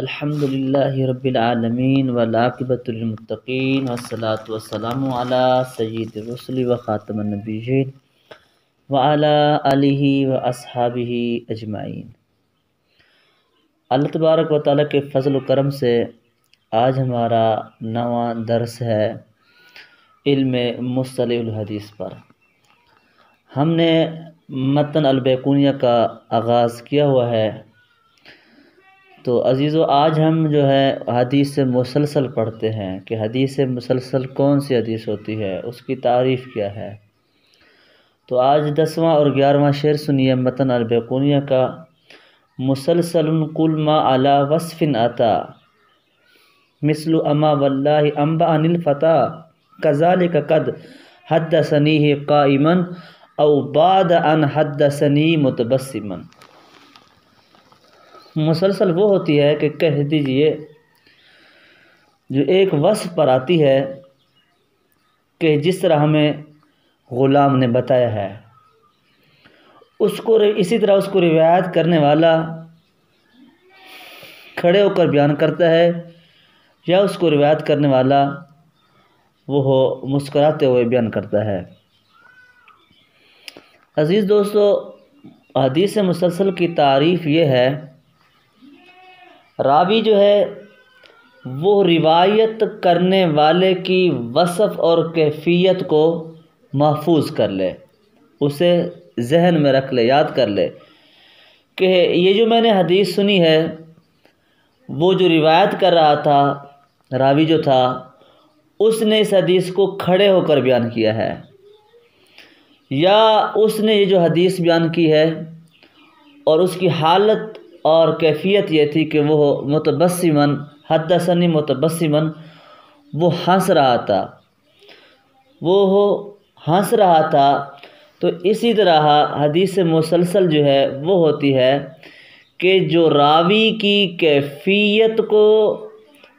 अल्हम्दुलिल्लाह रब्बिलआलमीन वलाक़िबतुलमुत्तक़ीन वस्सलातु वस्सलामु अला सय्यिदिर रुसुलि व ख़ातमन नबिय्यीन व अला आलिहि व अस्हाबिहि अजमाइन अल्लाह तबारक व तआला के फ़ज़ल करम से आज हमारा नवा दर्स है इल्म मुस्तलहुल हदीस पर। हमने मतन अलबैकुनिया का आगाज़ किया हुआ है तो अज़ीज़ो, आज हम जो है हदीस से मुसलसल पढ़ते हैं कि हदीस से मुसलसल कौन सी हदीस होती है, उसकी तारीफ़ क्या है। तो आज दसवां और ग्यारहवां शेर सुनिए मतन अलबैकुनिया का मुसलसल कुलमा अला वसफ़िन अता, मिसलु अमा वल्लाहि अम्बा अनिल फ़ता कज़ाल का कद हद सनी काइमन, औ बाद अन हद सनी मुतबसमन मुसलसल वो होती है कि कह दीजिए, जो एक वस पर आती है कि जिस तरह हमें ग़ुलाम ने बताया है उसको इसी तरह उसको रिवायत करने वाला खड़े होकर बयान करता है, या उसको रिवायत करने वाला वो मुस्कुराते हुए बयान करता है। अज़ीज़ दोस्तों, हदीस मुसलसल की तारीफ़ ये है रावी जो है, वो रिवायत करने वाले की वसफ़ और कैफियत को महफूज कर ले। उसे जहन में रख ले, याद कर ले कि ये जो मैंने हदीस सुनी है, वो जो रिवायत कर रहा था, रावी जो था, उसने इस हदीस को खड़े होकर बयान किया है। या उसने ये जो हदीस बयान की है और उसकी हालत और कैफियत ये थी कि वह मुतबसमन हदसनी मुतबसमन वो हंस रहा था। वो हो हंस रहा था। तो इसी तरह हदीस मुसलसल जो है, वो होती है कि जो रावी की कैफियत को,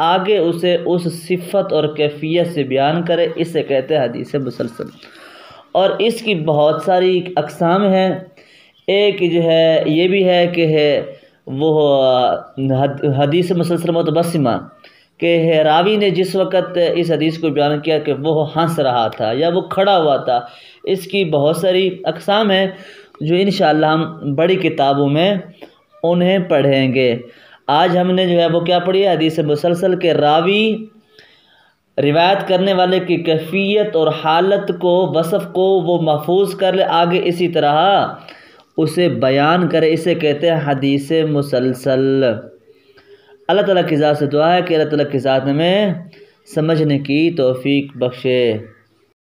आगे उसे उस सिफत और कैफियत से बयान करे, इसे कहते हैं हदीस मुसलसल। और इसकी बहुत सारी अकसाम हैं। एक जो है, ये भी है कि है, वो हदीस मुसलसल मतबसमा है, रावी ने जिस वक़्त इस हदीस को बयान किया कि वो हंस रहा था या वो खड़ा हुआ था, इसकी बहुत सारी अकसाम हैं, जो इन हम बड़ी किताबों में उन्हें पढ़ेंगे। आज हमने जो है, वो क्या पढ़ी है? हदीस मुसलसल के रावी रिवायत करने वाले की कैफियत और हालत को, वसफ़ को वो महफूज कर ले आगे इसी तरह। उसे बयान करे, इसे कहते हैं हदीस मुसलसल। अल्लाह ताला की ज़ात से दुआ है कि अल्लाह ताला की ज़ात में समझने की तौफीक बख्शे।